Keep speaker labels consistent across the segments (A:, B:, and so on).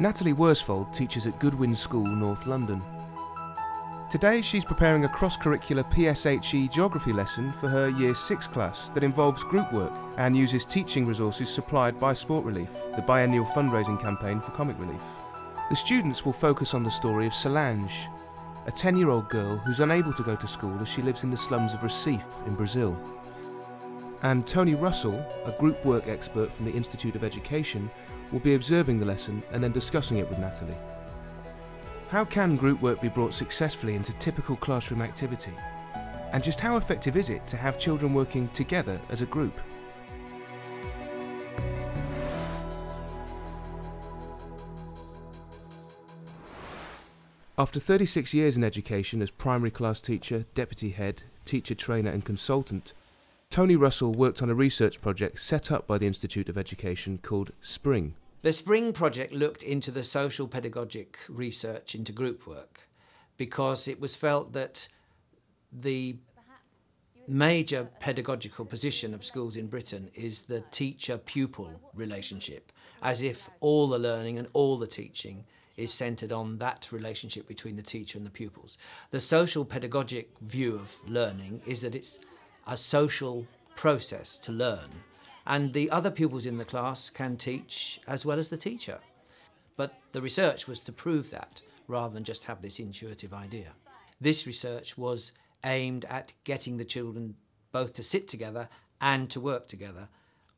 A: Natalie Worsfold teaches at Goodwin School, North London. Today she's preparing a cross-curricular PSHE geography lesson for her Year 6 class that involves group work and uses teaching resources supplied by Sport Relief, the biennial fundraising campaign for Comic Relief. The students will focus on the story of Solange, a 10-year-old girl who's unable to go to school as she lives in the slums of Recife in Brazil. And Tony Russell, a group work expert from the Institute of Education, will be observing the lesson and then discussing it with Natalie. How can group work be brought successfully into typical classroom activity? And just how effective is it to have children working together as a group? After 36 years in education as primary class teacher, deputy head, teacher trainer and consultant, Tony Russell worked on a research project set up by the Institute of Education called SPRING.
B: The SPRING project looked into the social pedagogic research into group work because it was felt that the major pedagogical position of schools in Britain is the teacher pupil relationship, as if all the learning and all the teaching is centred on that relationship between the teacher and the pupils. The social pedagogic view of learning is that it's a social process to learn, and the other pupils in the class can teach as well as the teacher. But the research was to prove that rather than just have this intuitive idea. This research was aimed at getting the children both to sit together and to work together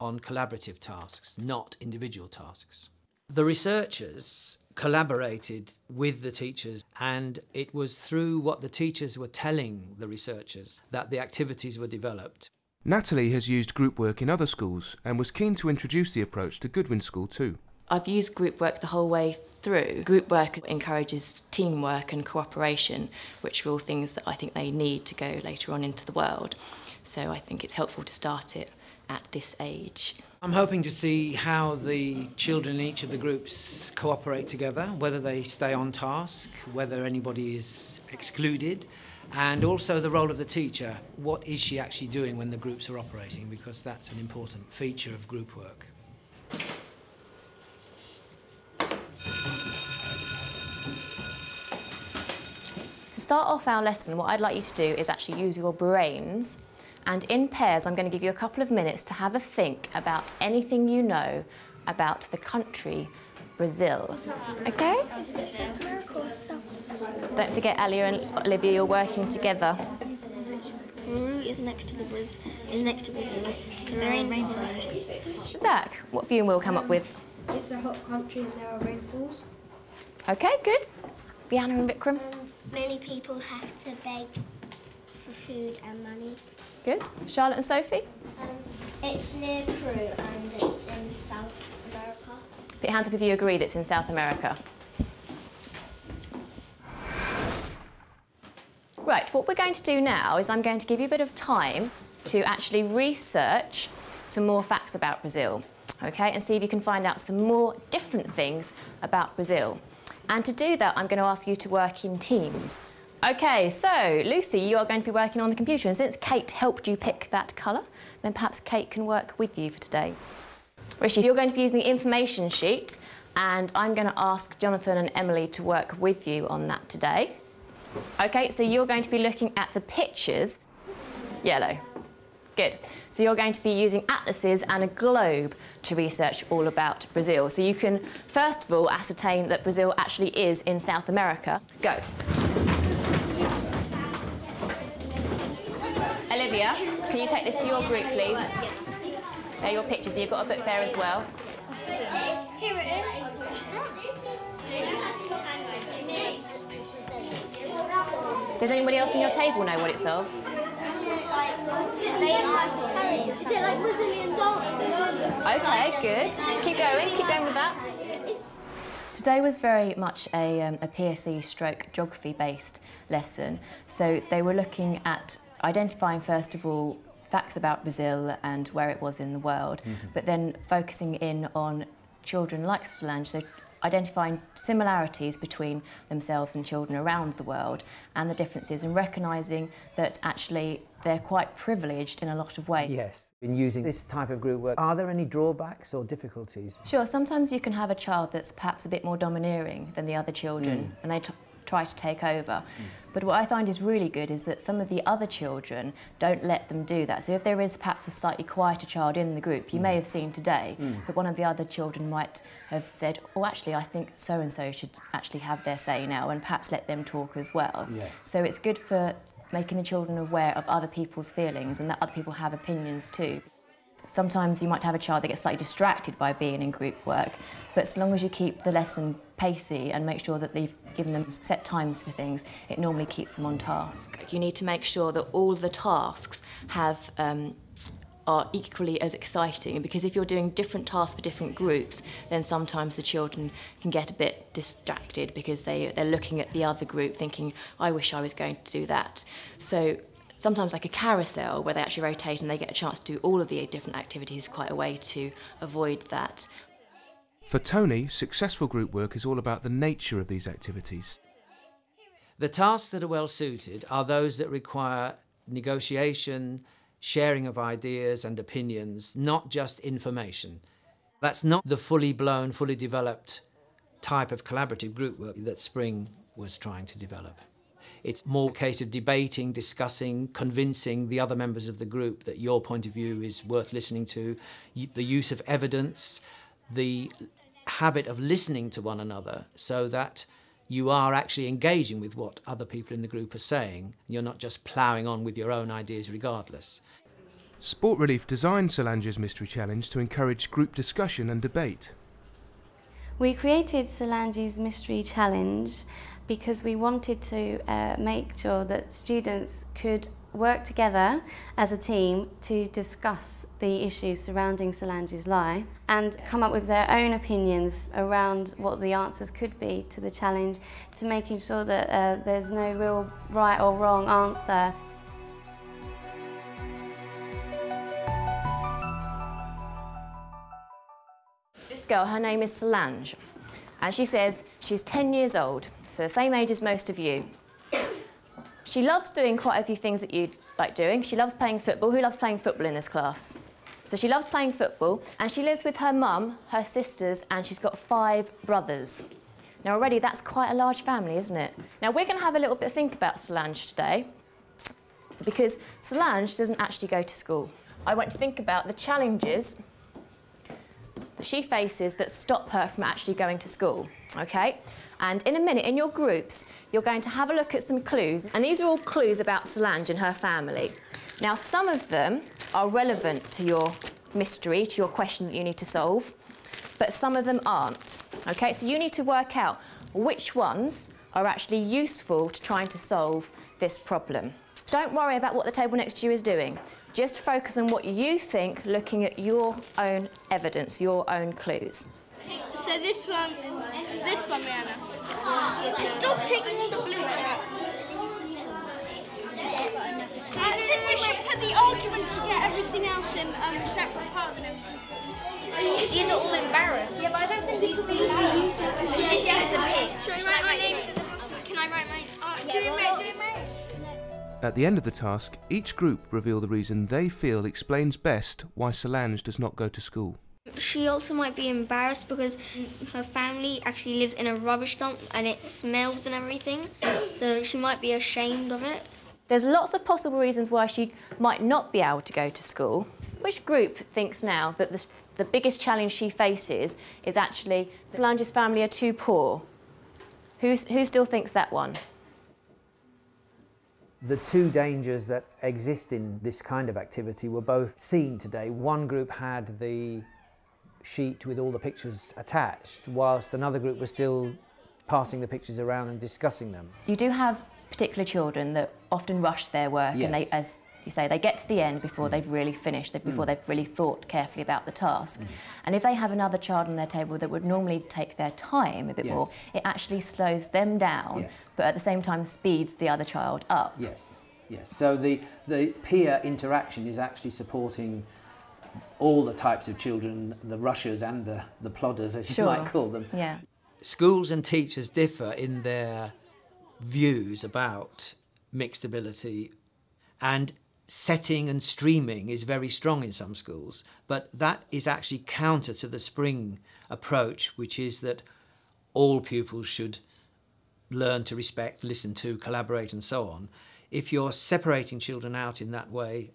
B: on collaborative tasks, not individual tasks. The researchers collaborated with the teachers, and it was through what the teachers were telling the researchers that the activities were developed.
A: Natalie has used group work in other schools and was keen to introduce the approach to Goodwin School too.
C: I've used group work the whole way through. Group work encourages teamwork and cooperation, which are all things that I think they need to go later on into the world. So I think it's helpful to start it at this age.
B: I'm hoping to see how the children in each of the groups cooperate together, whether they stay on task, whether anybody is excluded, and also the role of the teacher. What is she actually doing when the groups are operating? Because that's an important feature of group work.
C: To start off our lesson, what I'd like you to do is actually use your brains and in pairs I'm going to give you a couple of minutes to have a think about anything you know about the country Brazil. Okay? Don't forget, Elia and Olivia, you're working together.
D: Peru is next to the Brazil. Is next to Brazil. The rainforest.
C: Zach, what view will come up with?
E: It's a hot country and there are rainfalls.
C: Okay, good. Vienna and Vikram.
D: Many people have to beg for food and money.
C: Good. Charlotte and Sophie?
D: Um, it's near Peru and it's in South America.
C: Put your hands up if you agreed it's in South America. Right, what we're going to do now is I'm going to give you a bit of time to actually research some more facts about Brazil, okay, and see if you can find out some more different things about Brazil. And to do that, I'm going to ask you to work in teams. Okay, so Lucy, you are going to be working on the computer, and since Kate helped you pick that colour, then perhaps Kate can work with you for today. Rishi, you're going to be using the information sheet, and I'm going to ask Jonathan and Emily to work with you on that today. Okay, so you're going to be looking at the pictures. Yellow. Good. So you're going to be using atlases and a globe to research all about Brazil. So you can, first of all, ascertain that Brazil actually is in South America. Go. Olivia, can you take this to your group, please? There are your pictures. You've got a book there as well.
D: Here it is.
C: Does anybody else on your table know what it's of?
D: Is it like Brazilian dance?
C: Okay, good. Keep going, keep going with that. Today was very much a, um, a PSE stroke geography based lesson. So they were looking at identifying, first of all, facts about Brazil and where it was in the world, mm -hmm. but then focusing in on children like Solange, so identifying similarities between themselves and children around the world and the differences and recognising that actually they're quite privileged in a lot of ways.
F: Yes. In using this type of group work, are there any drawbacks or difficulties?
C: Sure, sometimes you can have a child that's perhaps a bit more domineering than the other children mm. and they try to take over. Mm. But what I find is really good is that some of the other children don't let them do that. So if there is perhaps a slightly quieter child in the group, you mm. may have seen today mm. that one of the other children might have said, oh, actually, I think so-and-so should actually have their say now and perhaps let them talk as well. Yes. So it's good for making the children aware of other people's feelings and that other people have opinions too. Sometimes you might have a child that gets slightly distracted by being in group work, but as long as you keep the lesson pacey and make sure that they've given them set times for things, it normally keeps them on task. You need to make sure that all the tasks have um, are equally as exciting because if you're doing different tasks for different groups then sometimes the children can get a bit distracted because they, they're looking at the other group thinking I wish I was going to do that so sometimes like a carousel where they actually rotate and they get a chance to do all of the different activities quite a way to avoid that
A: for Tony, successful group work is all about the nature of these activities.
B: The tasks that are well suited are those that require negotiation, sharing of ideas and opinions, not just information. That's not the fully blown, fully developed type of collaborative group work that Spring was trying to develop. It's more a case of debating, discussing, convincing the other members of the group that your point of view is worth listening to, the use of evidence, the habit of listening to one another so that you are actually engaging with what other people in the group are saying. You're not just ploughing on with your own ideas regardless.
A: Sport Relief designed Solange's Mystery Challenge to encourage group discussion and debate.
G: We created Solange's Mystery Challenge because we wanted to uh, make sure that students could work together as a team to discuss the issues surrounding Solange's life and come up with their own opinions around what the answers could be to the challenge to making sure that uh, there's no real right or wrong answer.
C: This girl, her name is Solange, and she says she's 10 years old, so the same age as most of you. She loves doing quite a few things that you like doing. She loves playing football. Who loves playing football in this class? So she loves playing football and she lives with her mum, her sisters, and she's got five brothers. Now already that's quite a large family, isn't it? Now we're going to have a little bit of think about Solange today because Solange doesn't actually go to school. I want to think about the challenges that she faces that stop her from actually going to school, okay? And in a minute, in your groups, you're going to have a look at some clues. And these are all clues about Solange and her family. Now, some of them are relevant to your mystery, to your question that you need to solve, but some of them aren't. Okay, so you need to work out which ones are actually useful to trying to solve this problem. Don't worry about what the table next to you is doing. Just focus on what you think looking at your own evidence, your own clues.
D: So this one, this one, Rihanna. Stop taking all the blue out. I think we should put the argument to get everything else in um, separate parts and everything.
H: These are all embarrassed.
D: Yeah, but I don't think these will be embarrassed.
H: She has the pick.
D: Should I write my name? Can I write my? Oh, yeah, do well, do
A: At the end of the task, each group reveal the reason they feel explains best why Solange does not go to school.
D: She also might be embarrassed because her family actually lives in a rubbish dump and it smells and everything. So she might be ashamed of it.
C: There's lots of possible reasons why she might not be able to go to school. Which group thinks now that the, the biggest challenge she faces is actually Solange's family are too poor? Who's, who still thinks that one?
F: The two dangers that exist in this kind of activity were both seen today. One group had the sheet with all the pictures attached, whilst another group was still passing the pictures around and discussing them.
C: You do have particular children that often rush their work yes. and they, as you say, they get to the end before mm. they've really finished, before mm. they've really thought carefully about the task. Mm. And if they have another child on their table that would normally take their time a bit yes. more, it actually slows them down, yes. but at the same time speeds the other child up.
F: Yes, yes. So the, the peer interaction is actually supporting all the types of children, the rushers and the, the plodders, as
C: sure.
F: you might call them.
C: Yeah.
B: Schools and teachers differ in their views about mixed ability, and setting and streaming is very strong in some schools, but that is actually counter to the spring approach, which is that all pupils should learn to respect, listen to, collaborate, and so on. If you're separating children out in that way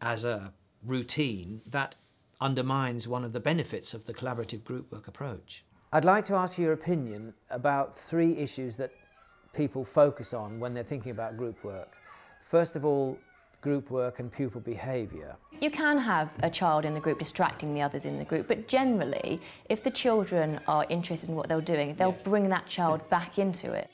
B: as a routine, that undermines one of the benefits of the collaborative group work approach.
F: I'd like to ask your opinion about three issues that people focus on when they're thinking about group work. First of all, group work and pupil behaviour.
C: You can have a child in the group distracting the others in the group, but generally, if the children are interested in what they're doing, they'll yes. bring that child back into it.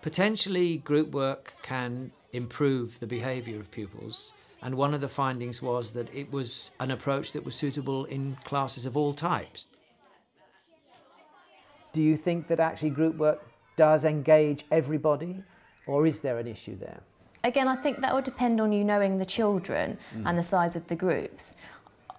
B: Potentially, group work can improve the behaviour of pupils. And one of the findings was that it was an approach that was suitable in classes of all types.
F: Do you think that actually group work does engage everybody, or is there an issue there?
C: Again, I think that will depend on you knowing the children mm. and the size of the groups.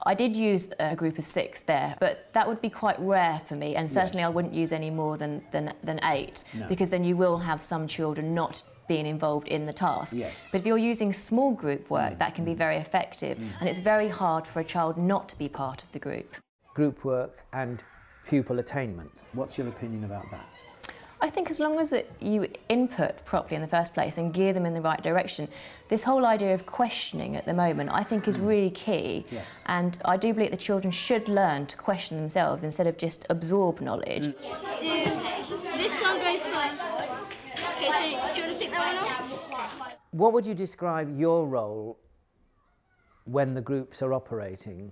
C: I did use a group of six there, but that would be quite rare for me, and certainly yes. I wouldn't use any more than, than, than eight, no. because then you will have some children not being involved in the task.
F: Yes.
C: But if you're using small group work, mm. that can be very effective, mm. and it's very hard for a child not to be part of the group.
F: Group work and pupil attainment. What's your opinion about that?
C: I think as long as it, you input properly in the first place and gear them in the right direction, this whole idea of questioning at the moment I think is mm. really key.
F: Yes.
C: And I do believe that children should learn to question themselves instead of just absorb knowledge. Mm.
H: this one goes first. Okay, so do you want to stick that one off?
F: What would you describe your role when the groups are operating?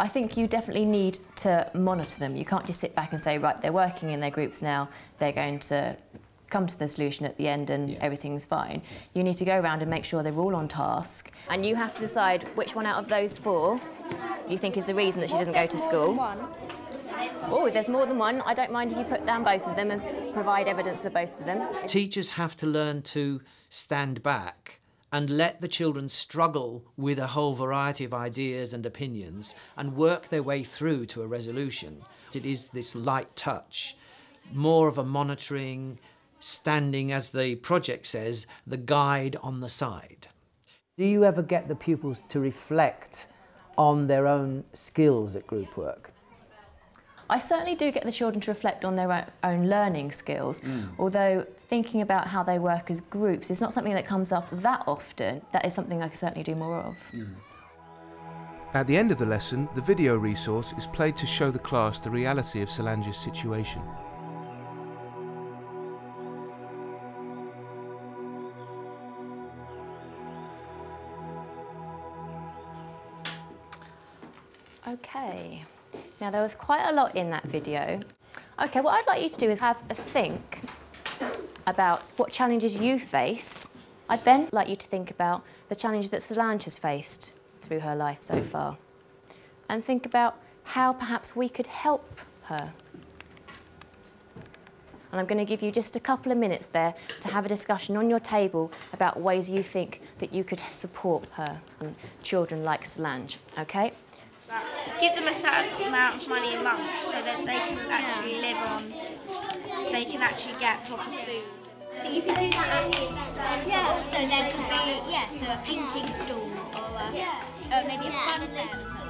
C: I think you definitely need to monitor them. You can't just sit back and say, right, they're working in their groups now, they're going to come to the solution at the end and yes. everything's fine. Yes. You need to go around and make sure they're all on task. And you have to decide which one out of those four you think is the reason that she doesn't go to school. Oh, there's more than one. I don't mind if you put down both of them and provide evidence for both of them.
B: Teachers have to learn to stand back and let the children struggle with a whole variety of ideas and opinions and work their way through to a resolution. It is this light touch, more of a monitoring, standing, as the project says, the guide on the side.
F: Do you ever get the pupils to reflect on their own skills at group work?
C: I certainly do get the children to reflect on their own learning skills, mm. although thinking about how they work as groups is not something that comes up that often. That is something I can certainly do more of. Mm.
A: At the end of the lesson, the video resource is played to show the class the reality of Solange's situation.
C: Now there was quite a lot in that video. Okay, what I'd like you to do is have a think about what challenges you face. I'd then like you to think about the challenge that Solange has faced through her life so far. And think about how perhaps we could help her. And I'm going to give you just a couple of minutes there to have a discussion on your table about ways you think that you could support her and children like Solange, okay?
H: Give them a certain amount of money a month so that they can actually live on, they can actually get proper food.
E: So you could do that at the event. Yeah, so there could be, yeah, so a painting stall or a, yeah. uh, maybe a fun event.